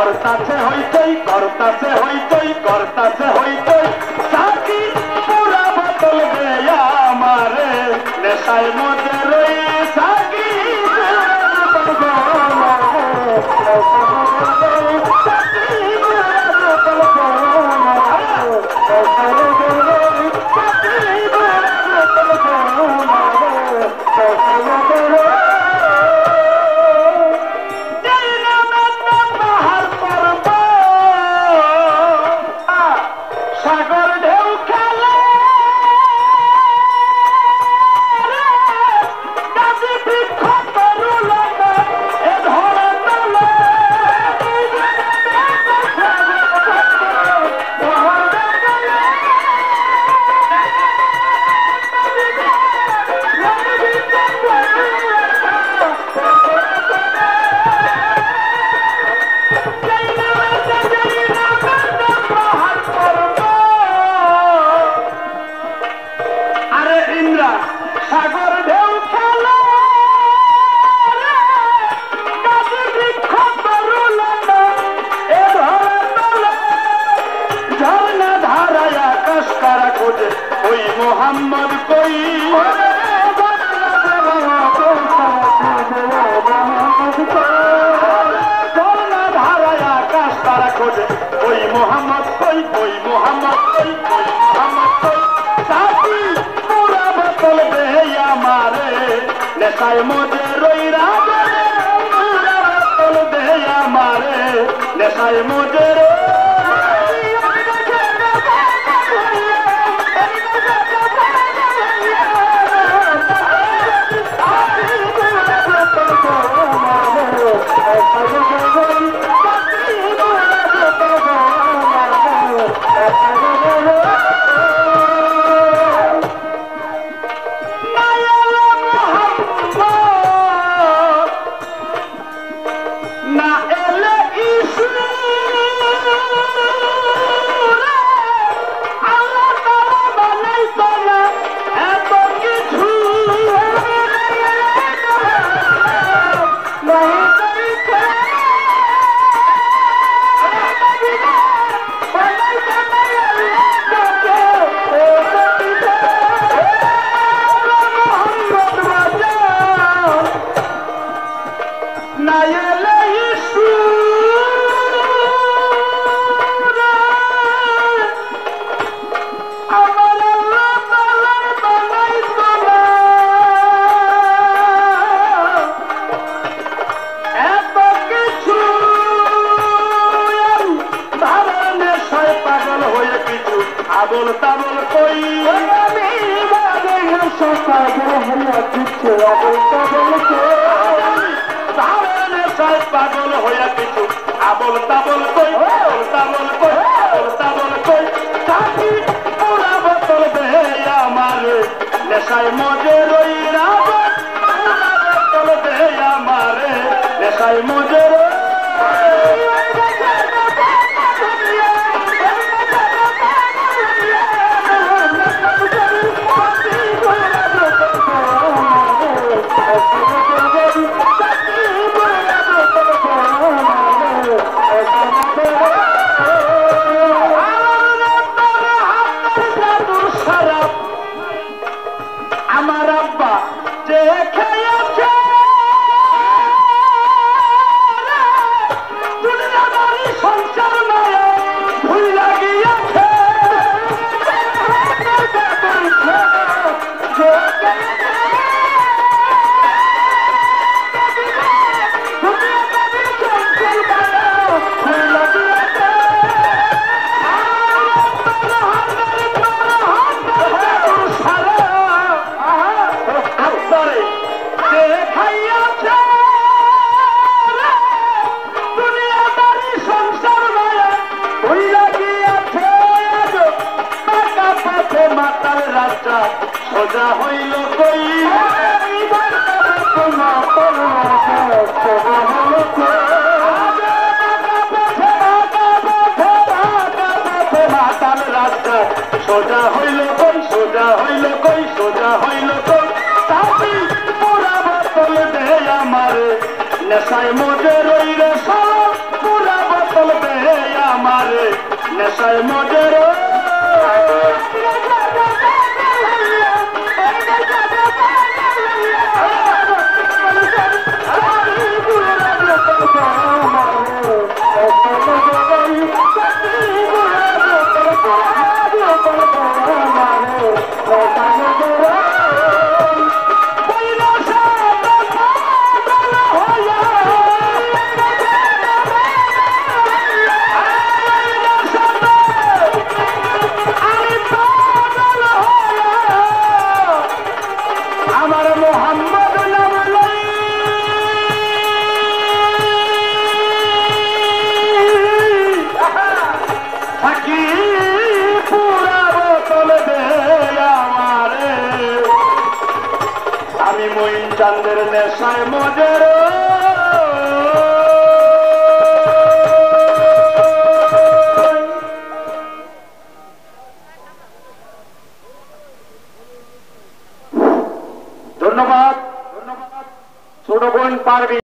করতাছে হইতই করতাছে হইতই করতাছে হইতই। সাকি পুরা বোতল দেয়া আমারে, নেশায় মধ্যে রই সাকি মোহাম্মদ কই কই মোহাম্মদ কই কই মোহাম্মদ কই? সাথী পুরা বতল দে আমারে। নেশায় মজে রই রাজে পুরা বতল দে আমারে। নেশায় মজে রই আবল তাবল কই? পাগল হইয়া কিছু। আবল তাবল কই? আবল তাবল কই? আবল তাবল কই? থাকি পুরা বোতল দেহে আমার। নেশায় মজে রই রাবত পুরা বোতল দেহে আমার। নেশায় Yeah. সোজা হইল কই? সোজা হইল কই? সোজা হইল কই? তাপি পুরা বোতল দে আমারে। নেশায় মজে রই রে সব, পুরা বোতল দে আমারে। নেশায় মজে রই পারবি